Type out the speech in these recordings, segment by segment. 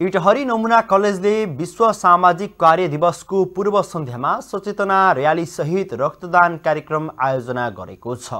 इटहरी नमुना कलेजले विश्व सामाजिक कार्य दिवसको पूर्व सन्ध्यामा सचेतना र्यालीसहित रक्तदान कार्यक्रम आयोजना गरेको छ।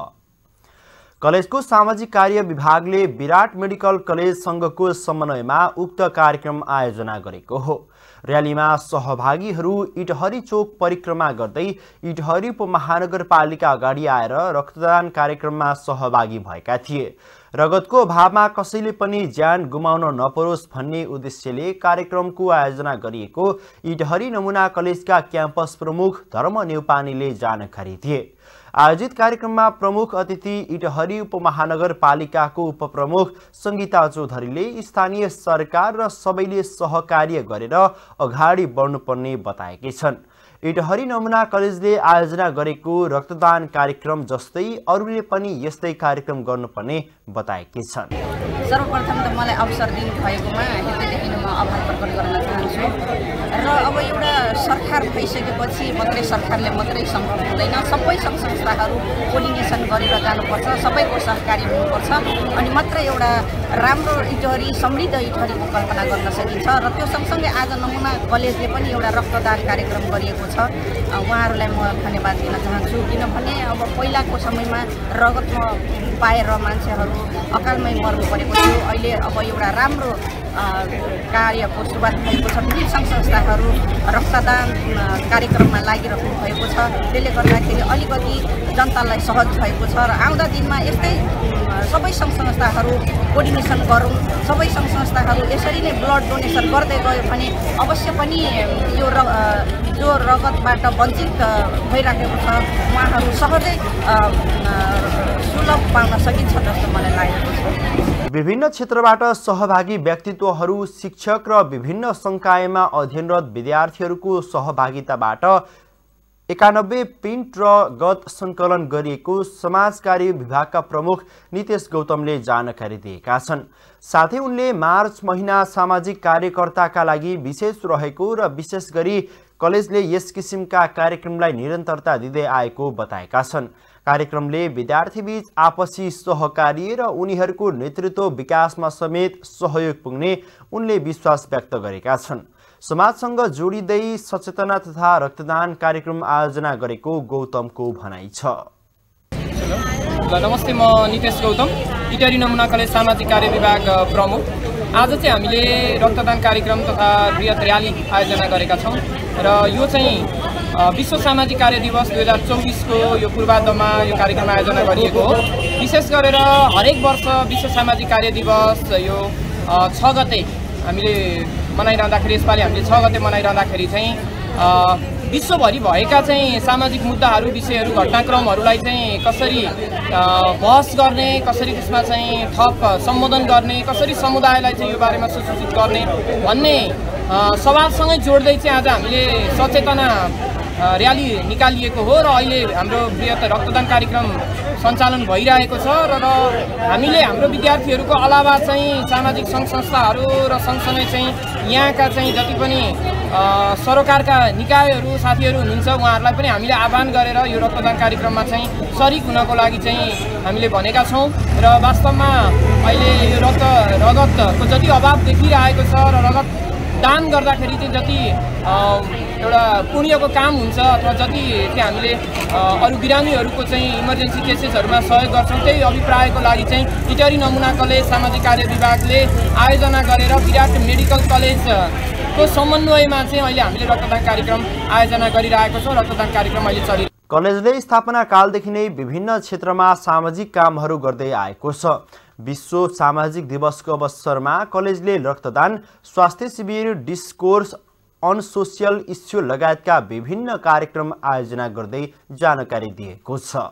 कलेजको सामाजिक कार्य विभागले विराट मेडिकल कलेज सङ्घको समन्वयमा उक्त कार्यक्रम आयोजना गरेको हो। र्यालीमा सहभागीहरू इटहरी चोक परिक्रमा गर्दै इटहरी उपमहानगरपालिका अगाडि आएर रक्तदान कार्यक्रममा सहभागी भएका थिए। रगतको अभावमा कसैले पनि ज्यान गुमाउन नपरोस् भन्ने उद्देश्यले कार्यक्रमको आयोजना गरिएको इटहरी नमुना कलेजका क्याम्पस प्रमुख धर्म नेउपानीले जानकारी दिए। आयोजित कार्यक्रममा प्रमुख अतिथि इटहरी उपमहानगरपालिकाको उपप्रमुख सङ्गीता चौधरीले स्थानीय सरकार र सबैले सहकार्य गरेर अगाडि बढ्नुपर्ने बताएकी छन्। इटहरी नमुना कलेजले आयोजना गरेको रक्तदान कार्यक्रम जस्तै अरूले पनि यस्तै कार्यक्रम गर्नुपर्ने बताएकी छन्। सर्वप्रथम त मलाई अवसर दिनु भएकोमा हृदयदेखि म आभार प्रकट गर्न चाहन्छु। र अब एउटा सरकार भइसकेपछि मात्रै सरकारले मात्रै सम्भव हुँदैन। सबै सङ्घ संस्थाहरू कोर्डिनेसन गरेर जानुपर्छ सबैको सहकारी हुनुपर्छ अनि मात्र एउटा राम्रो इटहरी समृद्ध इटहरीको कल्पना गर्न सकिन्छ। र त्यो सँगसँगै आज नमुना कलेजले पनि एउटा रक्तदान कार्यक्रम गरिएको छ। उहाँहरूलाई म धन्यवाद दिन चाहन्छु। किनभने अब पहिलाको समयमा रगत पाएर मान्छेहरू अकालमै मर्नु परेको थियो। अहिले अब एउटा राम्रो कार्यको सुरुवात भएको छ। विभिन्न सङ्घ संस्थाहरू रक्तदान कार्यक्रममा लागिरहनु भएको छ। त्यसले गर्दाखेरि अलिकति जनतालाई सहज भएको छ र आउँदा दिनमा यस्तै सबै सङ्घ संस्थाहरू कोर्डिनेसन गरौँ। सबै सङ्घ संस्थाहरू यसरी नै ब्लड डोनेसन गर्दै गयो भने अवश्य पनि यो र जो रगतबाट वञ्चित भइराखेको छ उहाँहरू सहजै सुलभ पाउन सकिन्छ जस्तो मलाई लागेको छ। विभिन्न क्षेत्रबाट सहभागी व्यक्तित्वहरू शिक्षक र विभिन्न सङ्कायमा अध्ययनरत विद्यार्थीहरूको सहभागिताबाट एकानब्बे पिन्ट र गत सङ्कलन गरिएको समाज कार्य विभागका प्रमुख नितेश गौतमले जानकारी दिएका छन्। साथै उनले मार्च महिना सामाजिक कार्यकर्ताका लागि विशेष रहेको र विशेष गरी कलेजले यस किसिमका कार्यक्रमलाई निरन्तरता दिँदै आएको बताएका छन्। कार्यक्रमले विद्यार्थीबीच आपसी सहकार्य र उनीहरूको नेतृत्व विकासमा समेत सहयोग पुग्ने उनले विश्वास व्यक्त गरेका छन्। समाजसँग जोडिँदै सचेतना तथा रक्तदान कार्यक्रम आयोजना गरेको गौतमको भनाइ छ। नमस्ते म नितेश गौतम। इटरी नमुना कलेज सामाजिक कार्य विभाग प्रमुख। आज चाहिँ हामीले रक्तदान कार्यक्रम तथा बृहत र्याली आयोजना गरेका छौँ र यो चाहिँ विश्व सामाजिक कार्य दिवस दुई हजार चौबिसको यो पूर्वाधमा यो कार्यक्रम आयोजना गरिएको हो। विशेष गरेर हरेक वर्ष विश्व सामाजिक कार्य दिवस यो छ गते हामीले मनाइरहँदाखेरि यसपालि हामीले छ गते मनाइरहँदाखेरि चाहिँ विश्वभरि भएका चाहिँ सामाजिक मुद्दाहरू विषयहरू घटनाक्रमहरूलाई चाहिँ कसरी बहस गर्ने कसरी त्यसमा चाहिँ थप सम्बोधन गर्ने कसरी समुदायलाई चाहिँ यो बारेमा सुसूचित गर्ने भन्ने सवालसँगै जोड्दै चाहिँ आज हामीले सचेतना र्याली निकालिएको हो र अहिले हाम्रो बृहत रक्तदान कार्यक्रम सञ्चालन भइरहेको छ र हामीले हाम्रो विद्यार्थीहरूको अलावा चाहिँ सामाजिक सङ्घ संस्थाहरू र सँगसँगै चाहिँ यहाँका चाहिँ जति पनि सरकारका निकायहरू साथीहरू हुनुहुन्छ उहाँहरूलाई पनि हामीले आह्वान गरेर यो रक्तदान कार्यक्रममा चाहिँ सरिक हुनको लागि चाहिँ हामीले भनेका छौँ र वास्तवमा अहिले यो रक्त रगतको जति अभाव देखिरहेको छ र रगत दान गर्दाखेरि चाहिँ जति एउटा पुण्यको काम हुन्छ अथवा जति चाहिँ हामीले अरू बिरामीहरूको चाहिँ इमर्जेन्सी केसेसहरूमा सहयोग गर्छौँ त्यही अभिप्रायको लागि चाहिँ इटरी नमुना कलेज सामाजिक कार्य विभागले आयोजना गरेर विराट मेडिकल कलेजको समन्वयमा चाहिँ अहिले हामीले रक्तदान कार्यक्रम आयोजना गरिरहेको छौँ। रक्तदान कार्यक्रम अहिले चलि कलेजले स्थापना कालदेखि नै विभिन्न क्षेत्रमा सामाजिक कामहरू गर्दै आएको छ। विश्व सामाजिक दिवसको अवसरमा कलेजले रक्तदान स्वास्थ्य शिविर डिस्कोर्स अन सोसियल इस्यु लगायतका विभिन्न कार्यक्रम आयोजना गर्दै जानकारी दिएको छ।